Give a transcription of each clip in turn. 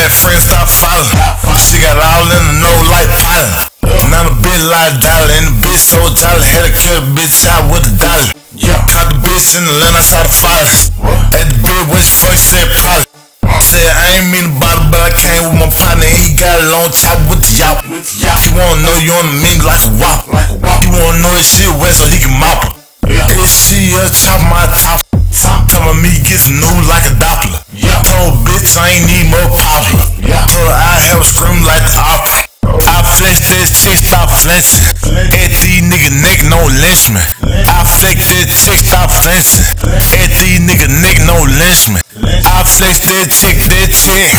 that friend stop following. She got all in the no like pilot. Now the bitch like dollar, and the bitch so jolly. Had to kill the bitch out with a dollar. Caught the bitch in the land, I saw the fire. At the bitch when she she said probably. Said I ain't mean to bother, but I came with my partner and he got a long chop with the yacht. He wanna know you on the mink like a wop. He wanna know his shit wet so he can mop bitch I ain't need more popular. Told her I have scream like the opera. I flex that chick, stop flexing. At these nigga neck, no lynchman. I flex that chick, stop flexing. At these nigga neck, no lynchman. I flex that chick, that chick.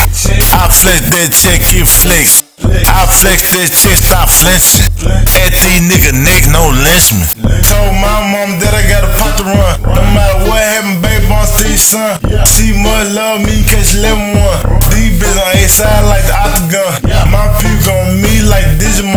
I flex that chick, get flex. I flex that chick, stop flexing. At these nigga neck, no lynchman. Told my mom that I got a pot to run. No matter what happened, still son. She must love me cause she live one. These bitches on side like the octagon. My people on me like Digimon.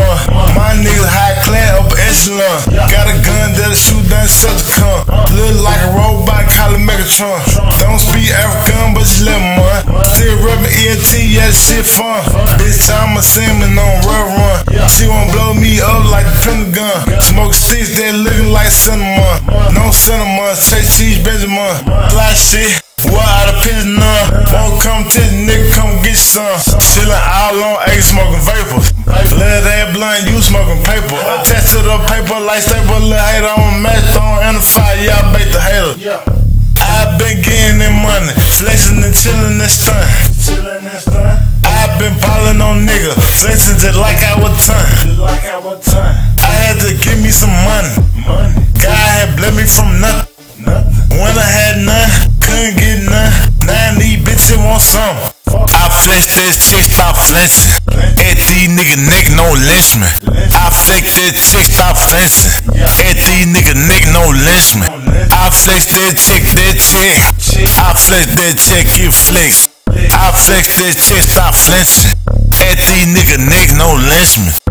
My niggas high class up echelon. Got a gun that'll shoot down such a con. Look like a robot, call it Megatron. Don't speak African, but she live one. Still rubbing ENT, yeah, shit fun. Bitch, I'm a salmon on rub run. She won't blow me up like the Pentagon. Smoke sticks that looking like cinnamon. No cinnamon, chase cheese, Benjamin. Fly shit. What out of prison on? Won't come to the nigga, come get some. Chillin' all on A, smoking vapors. Let that blunt, you smoking paper. Attached to the paper like staple, little hater on a match, on in the fire, y'all bait the hater. i been getting that money, flexing and chillin' and stun. i been ballin' on nigga, flexing just like I was ton. I had to give me some money. God had blessed me from nothing. When I had none, couldn't get none. Now these bitches want some. I flex this chick, stop flexing. At these nigga neck, no lynchman. I flex this chick, stop flexing. At these nigga neck, no lynchman. I flex that chick, that chick. I flex that chick, get flex. I flex this chick, stop flexing. At these nigga neck, no lynchman.